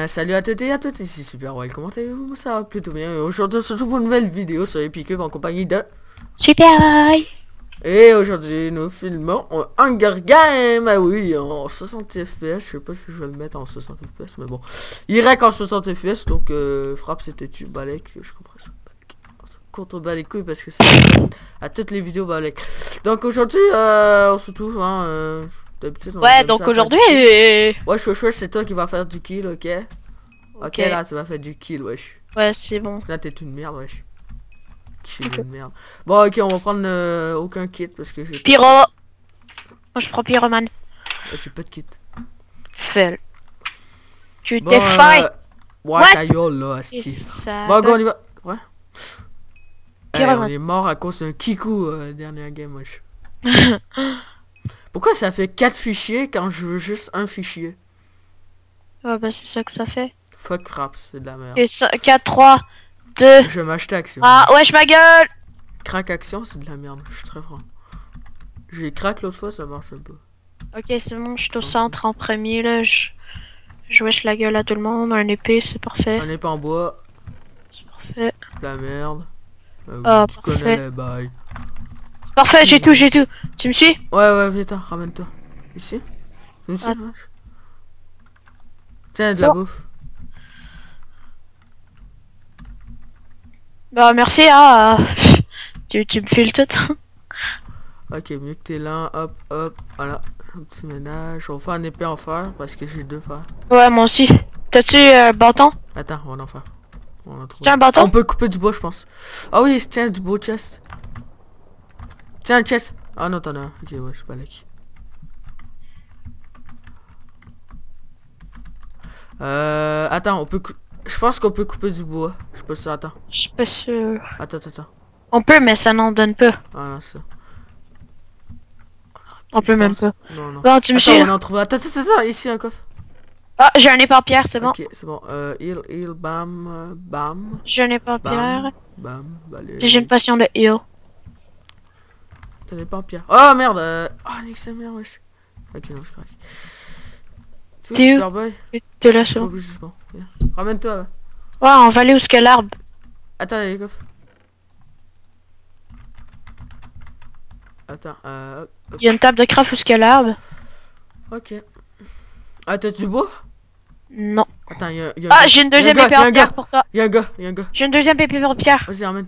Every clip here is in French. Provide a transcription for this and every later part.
Ben, salut à toutes et à toutes, ici Super Wild, comment allez-vous? Ça va plutôt bien. Aujourd'hui, on se retrouve pour une nouvelle vidéo sur Epic en compagnie de... Super Boy Et aujourd'hui, nous filmons un Hunger Game Ah oui, en 60 FPS, je sais pas si je vais le mettre en 60 FPS, mais bon. Il règle en 60 FPS, donc euh, frappe c'était tu balèque, je comprends ça. Balek. Contre balèque couilles parce que c'est à toutes les vidéos balèque. Donc aujourd'hui, euh, on se retrouve, hein, euh, d'habitude, on Ouais, donc aujourd'hui... euh, Ouais, chouette, chouette, c'est toi qui vas faire du kill, ok? Ok, Ok. là, tu vas faire du kill, wesh. Ouais, c'est bon. Là, t'es une merde, wesh. Une merde. Bon, ok, on va prendre euh, aucun kit parce que j'ai Pyro Moi, je prends Pyroman. euh, j'ai pas de kit. Fell. Tu t'es euh, fait Ouais, What? ta gueule, là, Et asti. Bon, go, donne- on y va. Ouais. Eh, on est mort à cause d'un kikou, euh, dernière game, wesh. Pourquoi ça fait 4 fichiers quand je veux juste un fichier? Ouais, bah c'est ça que ça fait. Fuck fraps, c'est de la merde. Et ça, 4, 3, 2... Je vais m'acheter action. Ah, wesh ma gueule Crack action, c'est de la merde, je suis très franc. J'ai crack l'autre fois, ça marche un peu. Ok, c'est bon, je suis au centre en premier, là. Je, je wesh la gueule à tout le monde. Un épée, c'est parfait. Est pas en bois, C'est parfait. de la merde. Euh, Ah, tu parfait. connais les bails. Parfait, j'ai tout, j'ai tout. Tu me suis? Ouais, ouais, viens, ramène-toi. Ici? Tu me suis, wesh Tiens, de la Oh. bouffe. Bah merci, hein. euh, tu, tu me files tout. Ok, mieux que t'es là, hop, hop, voilà. Un petit ménage. On va faire un épée en fer parce que j'ai deux fers. Ouais, moi aussi. T'as-tu un bâton? Attends, on va en faire. On en trouve. Tiens, un bâton On peut couper du bois, je pense. Ah oui, tiens, du beau chest. Tiens, un chest. Ah non, t'en as un. Ok, ouais, je suis pas là. Euh, attends, on peut... Je pense qu'on peut couper du bois. Je sais pas. Attends, Je suis pas sûr. attends, attends, attends. On peut, mais ça n'en donne pas. Ah non, ça. On peut même pense- pas. Non, non. Bon, tu me Attends, suis on en trouve. Attends, attends, attends, ici un coffre. Ah, j'ai un épave-pierre, c'est bon. Ok, c'est bon. Euh, heal, heal, bam, bam, J'ai un épave-pierre. bam, balai. J'ai une potion de heal. T'en pas en pierre. Oh merde euh... Oh nique sa mère wesh. Ok non je craque. C'est où Superboy? T'es là. Viens. Ramène-toi là. Ouais, on va aller où ce qu'est l'arbre. Attends les coffres. Attends, euh... Il y a une table de craft où ce qu'est l'arbre. Ok. Ah t'as du bois Non. Attends y'a y a un Ah, j'ai une deuxième épave-pierre gars. pour toi. Y'a un gars, y'a un gars. J'ai une deuxième épave-pierre. Vas-y ramène.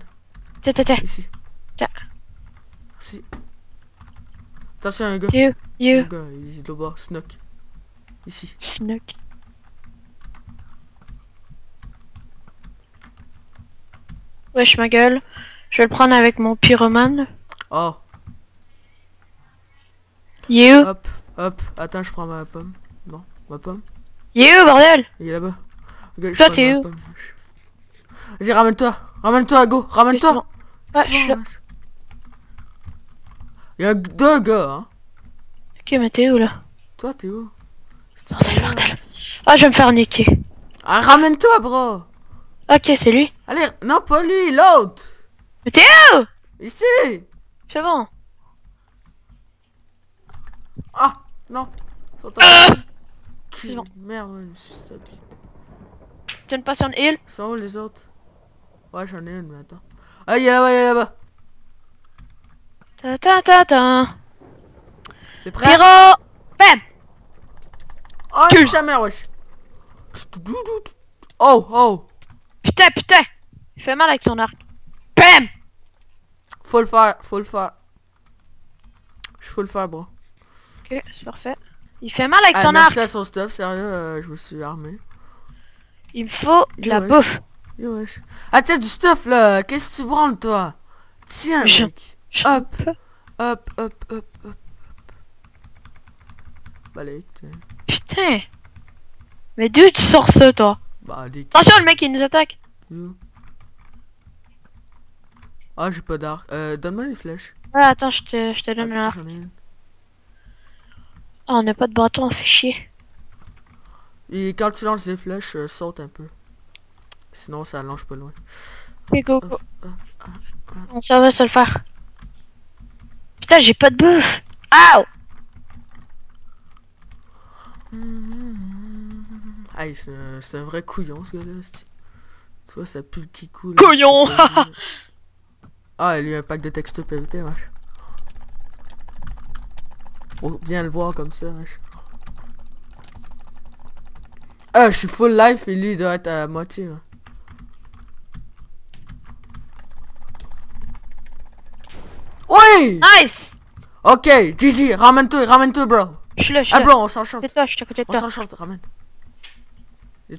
Tiens, tiens, tiens. Ici. Tiens. Merci. Attention un gars. You, un gars, il est là-bas, Snook. Ici. Snook. Wesh ma gueule. Je vais le prendre avec mon pyromane. Oh, You. hop, hop. Attends, je prends ma pomme. Non, ma pomme. You, bordel. Il est là-bas. Toi, t'es où. Vas-y, ramène-toi. Ramène-toi, go. Ramène-toi. Ouais, je suis là. Il y a deux gars, hein. Ok, mais t'es où là Toi, t'es où C'est Bordel, pas là. bordel. Ah, je vais me faire niquer. Ah, ramène-toi, bro. Ok, c'est lui. Allez, non, pas lui, l'autre. Mais t'es où Ici. C'est bon. Ah, non. Ah c'est bon. Merde, ouais, je me suis stoppé. Tu as une de heal Sont où les autres? Ouais, j'en ai une, mais attends. Ah, il est là-bas, il est là-bas. Ta ta ta ta. T'es prêt? Pyro Bam Oh, sa mère, wesh. Oh, oh. Putain, putain Il fait mal avec son arc. Bam Faut le faire, faut le faire. Je faut le faire, bro. Ok, c'est parfait. Il fait mal avec Ah, son arc. merci à son stuff, sérieux, euh, je me suis armé. Il me faut de la bouffe. Ah, tiens, du stuff, là. Qu'est-ce que tu branles, toi? Tiens, Je- mec. Hop, hop, hop, hop, hop. Balai, tiens. Putain Mais d'où tu sors ça, toi? Bah, des Attention, le mec, il nous attaque. Yo. Ah, j'ai pas d'arc. Euh, donne-moi les flèches. Ouais, attends, je te, je te donne Ah, l'arc. Ai une. Ah, on n'a pas de bâton, on fait chier. Et quand tu lances des flèches, euh, saute un peu. Sinon, ça lance pas loin. Ok, go, go. Bon, ça va, ça le faire. Putain, j'ai pas de bouffe. Ow Aïe, c'est un, vrai couillon ce gars-là. Tu vois, ça pue le kikou. là, Couillon. Ah, il y a un pack de textos PVP, wesh. Faut bien le voir comme ça, wesh. Ah, je suis full life et lui il doit être à moitié. hein. Oui Nice Ok, GG, ramène-toi, ramène-toi, bro. Je suis là, je suis Ah, bro, on s'en short. C'est toi, je suis à côté de On toi. s'en short, ramène.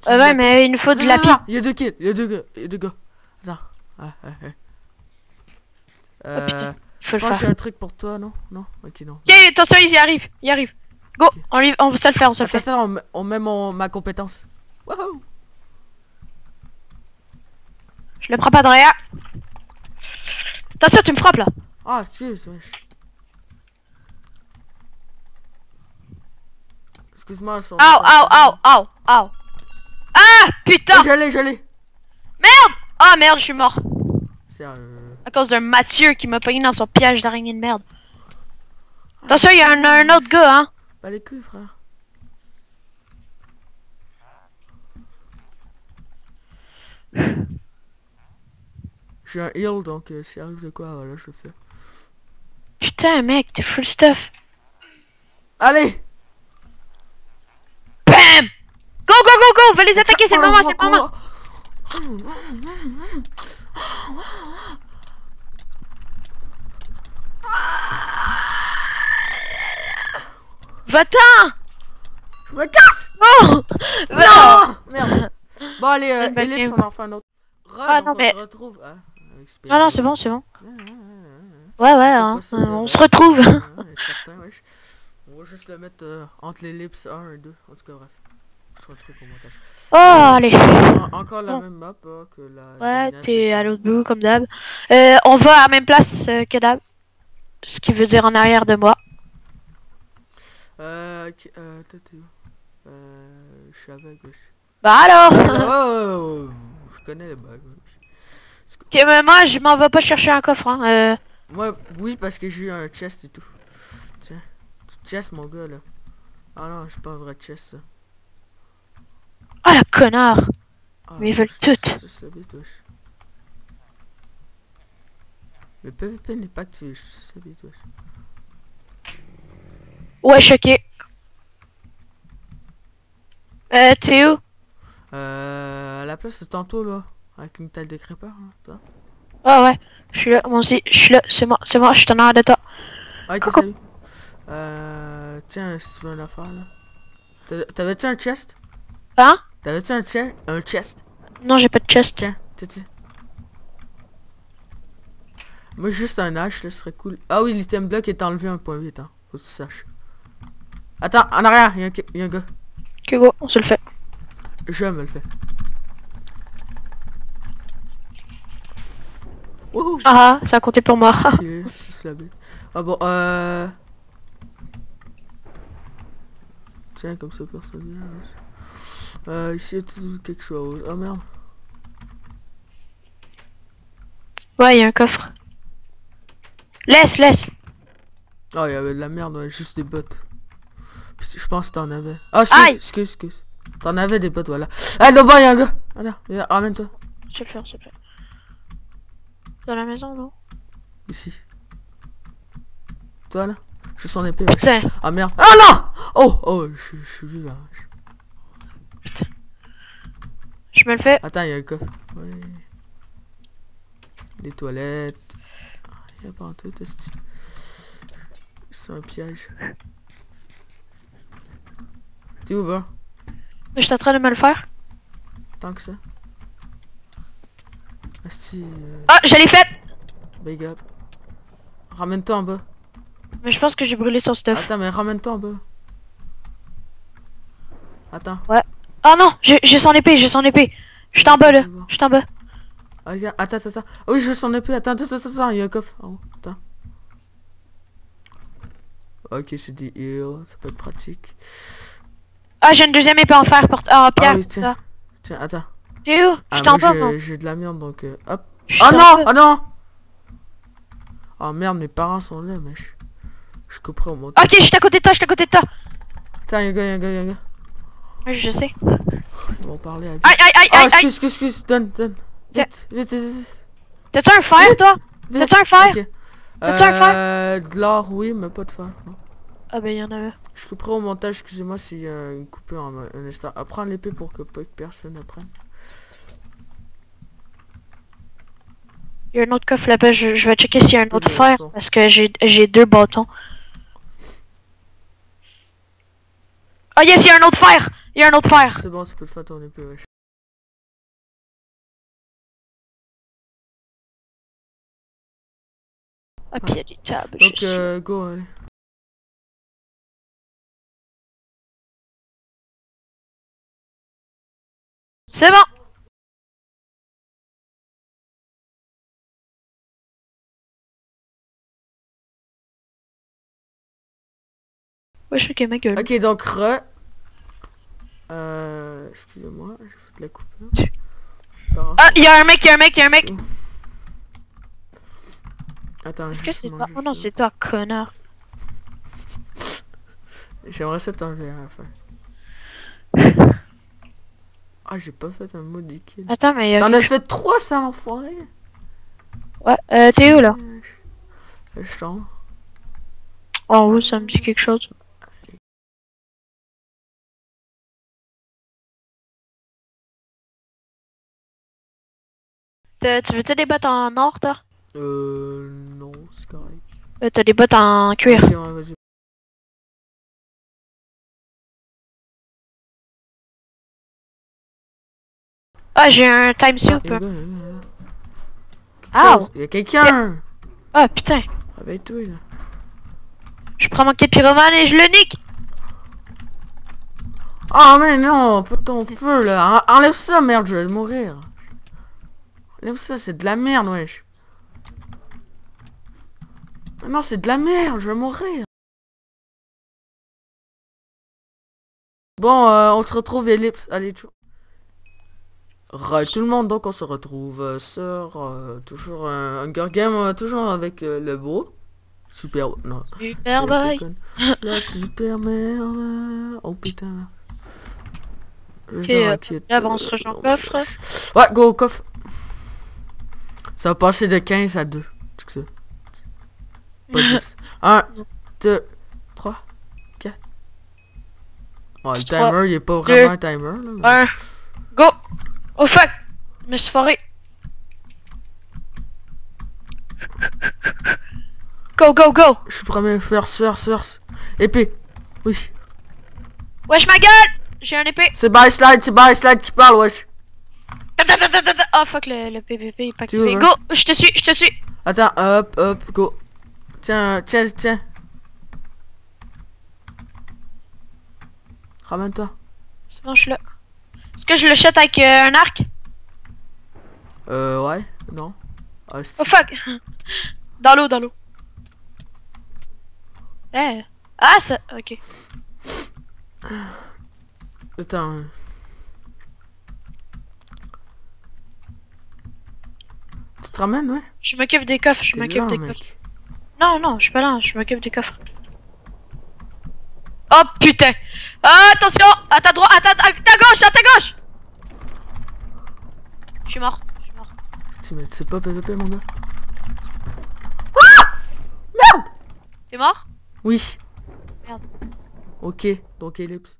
Euh, ouais, mais il nous faut de la pile. Il y a deux kills, il y a deux gars, il y a deux gars. Attends. Ah, ah, ah. Euh, putain, je Faut le pense que j'ai faire. un truc pour toi, non? Non? Ok, non. Ok, attention, il y arrive, il y arrive. Go, Ok. on, lui- on va se le faire, on se le fait. attends, on, met- on met mon, ma compétence. Wouhou Je le prends pas derrière. Attention, tu me frappes là. Ah, excuse, wesh. Excuse-moi, son... Aouh, aouh, aouh, aouh, aouh. Ah, putain. Je l'ai, je l'ai. Ah merde, je suis mort. Euh, À cause d'un Mathieu qui m'a pogné dans son piège d'araignée de merde. Attention, il y a un, un autre gars, hein. Pas les couilles, frère. J'ai un heal, donc euh, s'il arrive de quoi, voilà, je le fais. Putain, mec, t'es full stuff. Allez. Bam. Go, go, go, go Va les attaquer, c'est le moment, c'est le moment Va-t'en. Je me casse. Oh. Va Non Merde Bon, allez, euh, ellipse, c'est- on en fait un autre. Re, Ah, non, on mais- se retrouve... Ah, Non, non, c'est bon, c'est bon. Ouais, ouais, ouais, ouais. Hein, euh, on rêve. se retrouve. Ouais, certain, wesh. On va juste le mettre euh, entre l'ellipse 1 et 2. En tout cas, bref. Je se retrouve au montage. Oh, allez. En- encore la Bon. même map hein, que la Ouais, t'es à l'autre bout, comme d'hab. Euh, on va à la même place euh, que d'hab. Ce qui veut dire en arrière de moi. Euh, euh, t'es où? Euh, je suis avec. Bah alors oh, je connais les bugs. Ok, mais moi, je m'en vais pas chercher un coffre, hein. Euh, Moi, oui, parce que j'ai eu un chest et tout. Tiens, chest, mon gars, là. Ah non, c'est pas un vrai chest, ça. Oh, la connard Ah, Mais ils veulent wesh. Le PVP n'est pas activé, je sais bite, wesh. Ouais, choqué. Euh, t'es où? Euh, à la place de tantôt, là. Avec une telle décrépeur, hein, toi. Ah ouais, je suis là, moi aussi, je suis là, c'est moi, c'est moi, je suis en arrière de toi. Ah, ok, salut. Euh, tiens, si tu veux une affaire, là. T'avais-tu un chest? Hein? T'avais-tu un chest? Un chest? Non, j'ai pas de chest. Tiens, tiens, tiens. Moi, juste un hache, là, ce serait cool. Ah oui, l'item block est enlevé 1.8, hein. Faut que tu saches. Attends, en arrière, y'a un, y a un gars. Ok, go, on se le fait. Je me le fais. Ah, ah, ça a compté pour moi. La bête. Ah bon, euh... Tiens, comme ça, personne vient. Euh, ici, y a-t-il quelque chose? Oh merde. ouais, il y a un coffre. Laisse, laisse. Oh, il y avait de la merde, ouais, juste des bottes. Je pense que t'en avais. Ah, Aïe! excuse, excuse, excuse. T'en avais des bottes, voilà. Ah, là-bas, y a un gars. Ah, viens, ramène-toi. Je le je le. Dans la maison, non Ici. Toi, là. Je son épée. wesh. Putain, Ah, merde. Ah, non! Oh, oh, je suis vivant. Je- je me le fais. Attends, il y a un coffre. Ouais. Des toilettes. Il y a pas en tout, esti. C'est un piège. T'es où, bas? Je suis en train de me le faire. Tant que ça. Euh, Ah, je l'ai fait big up. Ramène-toi en bas. Mais je pense que j'ai brûlé son stuff. Attends, mais ramène-toi en bas. Attends. Oh non, j'ai j'ai son épée, j'ai son épée. Je suis en bas, là. Je suis en bas. Ah, attends, attends, attends. Ah oui, je son épée. Attends, attends, attends, attends. Il y a un coffre. en haut. attends. Ok, c'est des heals. Ça peut être pratique. Ah, j'ai une deuxième épée en fer, porte. Ah, pierre. oui, tiens. ça. Tiens, attends. T'es où? Je Ah, en moi, bas, j'ai- de la merde, donc... euh, hop. Je Oh non. Oh non Oh merde, mes parents sont là, mais je... Je couperai au montage. Ok, je suis à côté de toi, je suis à côté de toi. Attends, y'a un gars, y'a un gars, y'a un gars. Je sais. Ils vont parler à Aïe, aïe, aïe, aïe, aïe. excuse, excuse, excuse, donne, donne. Tiens. Vite, vite, vite, vite. T'as-tu un fer, toi? T'as-tu un fer? Ok. T'as-tu un fer? Euh, de l'or, oui, mais pas de fer. non. Ah ben, y'en avait. Je couperai au montage, excusez-moi a une coupure en un instant. Ah, prends l'épée pour que pas que personne apprenne. Il y a un autre coffre là-bas, je, je vais checker s'il y a un autre fer, parce que j'ai j'ai deux bâtons. Oh yes, il y a un autre fer! Il y a un autre fer! C'est bon, tu peux le faire ton épée, wesh. Ah, puis il y a des tables. Donc, euh, go, allez. C'est bon! Suis ok, ma gueule. Ok, donc, re. Euh, excusez-moi, j'ai fait de la coupure. Faire- Ah, il y a un mec, il y a un mec, il y a un mec! Attends, Est-ce que juste c'est toi? manger Oh non, c'est toi, connard. J'aimerais ça t'enlever à la fin. Ah, j'ai pas fait un mot liquide. Attends, mais a... T'en as fait trois, ça, enfoiré? Ouais, euh, t'es où, là? Je je t'en... En haut, ça me dit quelque chose. Tu veux-tu des bottes en or, toi? Euh, non, c'est correct. Euh, T'as des bottes en cuir. Ok, ouais, vas-y. Ah, j'ai un time Ah, soup. il y a Ah! Il y a quelqu'un Ah, putain. Réveille-toi, là. Je prends mon pyromane et je le nique. Ah, mais non, pas ton feu, là. En- Enlève ça, merde, je vais mourir. Ça, c'est de la merde, wesh. Non, c'est de la merde, je vais mourir. Bon, euh, on se retrouve ellipse. Allez, tchou. Right, tout le monde, donc on se retrouve euh, sur euh, toujours un Hunger Game, euh, toujours avec euh, le beau. Super, non. Super bye. La super merde. Oh putain. Genre inquiète, d'abord, on se rejoint au oh, coffre. Ouais, go au coffre. Ça va passer de 15 à 2. C'est que ça. Pas 10. 1, Non. 2, 3, 4. Ouais, le timer, il est pas vraiment un timer. Là, mais- Un. Go. Oh fuck. Je me suis foiré. Go, go, go. Je suis premier. First, first, first. Épée. Oui. Wesh ma gueule. J'ai un épée. C'est by slide, c'est by slide qui parle, wesh. Ta, ta, ta, ta, ta, ta. Oh fuck, le, le PVP est pas activé. hein? Go, je te suis, je te suis. Attends, hop, hop, go. Tiens, tiens, tiens. Ramène-toi. C'est bon, je suis là. Est-ce que je le shot avec euh, un arc? Euh, ouais, non. Oh c'est- fuck. Dans l'eau, dans l'eau. Eh. Ah, ça. Ok. Attends. hein. Tu te ramènes, ouais Je m'occupe des coffres, je m'occupe des coffres. Non, non, je suis pas là, je m'occupe des coffres. Oh putain Ah, Attention À ta droite, à ta, à ta gauche, à ta gauche Je suis mort, je suis mort. Mais c'est pas PVP, mon gars T'es mort? Oui. Merde. Ok, donc ellipse.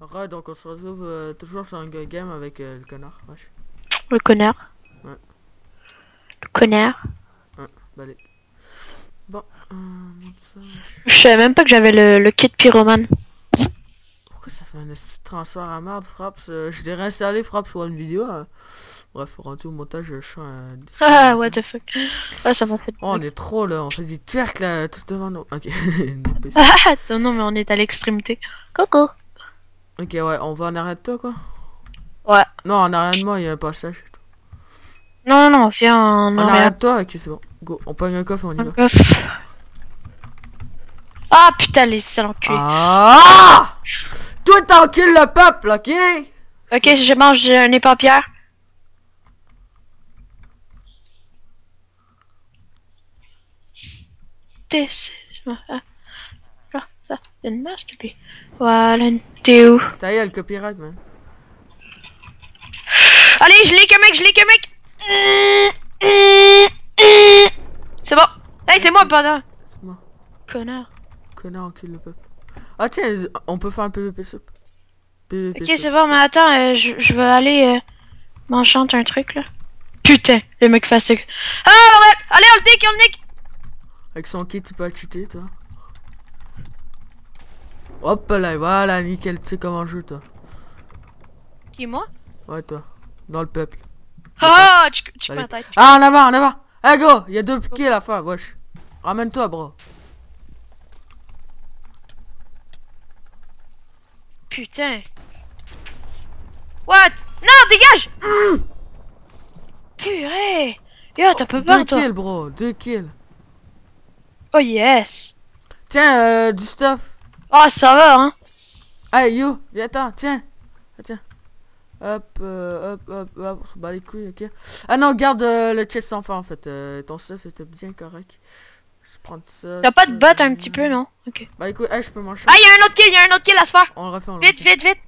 Ouais, donc on se retrouve euh, toujours sur un game avec euh, le connard. Wesh. Le connard. Connard. Bah, allez. Bon, euh, ça. Je savais même pas que j'avais le, le kit pyromane. Pourquoi ça fait un transfert à merde, Fraps euh, Je l'ai réinstallé, Fraps, pour une vidéo. euh. Bref, rendu au montage, je suis un... Ah, what the fuck. Ah, ça m'a fait... Oh, on est trop là, on fait des twerks là, tout devant nous. Ok, PC. Ah, non, mais on est à l'extrémité. Coucou. ok, ouais, on va en arrière de toi, quoi? Ouais. Non, en arrière de moi, il y a un passage. Non, non, non, viens en En arrière. arrière de toi, ok, c'est bon. Go, on pogne un coffre, on y Un va. coffre. Ah, putain, les sales enculés. Ah Toi, t'encules le peuple, ok? Ok, je mange un pierre. This is. Une masterpiece. Voilà, t'es où? T'as eu le copyright, man. Allez, je l'ai que mec, je l'ai que mec. C'est bon. Hey, c'est moi, pardon. C'est moi. Connard. Connard, encule le peuple. Ah tiens, on peut faire un PVP soup. PVP Ok, c'est bon, mais attends, euh, je, je vais aller euh, m'enchante un truc là. Putain, le mec face. Ah, bordel Allez, on le nique, on le nique Avec son kit, tu peux le cheater, toi. Hop là, voilà, nickel. Tu sais comment jouer, toi. Qui, moi? Ouais, toi. Dans le peuple. Ah, tu, tu Allez. tête. Ah, en avant, en avant. Eh, go, il y a deux kills à la fin, wesh. Ramène-toi, bro. Putain. What? Non, dégage Purée Yo, t'as pas Deux peur, toi? kills, bro. Deux kills. Oh yes Tiens, euh, du stuff. Oh, ça va, hein Hey, you, viens, attends, tiens. Tiens. Hop, euh, hop, hop, hop, on se bat les couilles, ok. Ah non, garde euh, le chest sans fin, en fait. Euh, ton stuff était bien correct. Je prends ça. T'as pas de botte un petit peu, non? Ok. Bah écoute, hey, je peux manger. Ah, y'a un autre kill, y'a un autre kill à se faire On le refait, on le Vite, refait. vite, vite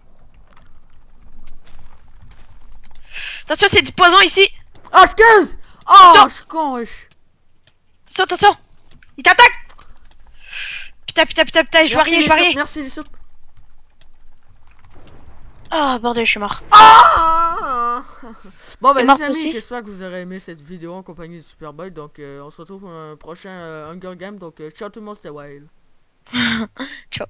Attention, c'est du poison ici Oh, excuse Oh, Attention. je suis con, wesh. Attention, attention Il t'attaque Putain, putain, putain, putain, je vois rien, je vois rien Merci, les soupes. Ah, bordel, je suis mort. Ah bon morte les amis, j'espère que vous aurez aimé cette vidéo en compagnie de Superboy. Donc euh, on se retrouve pour un prochain euh, Hunger Game. Donc euh, ciao tout le monde, c'était Wild. Ciao.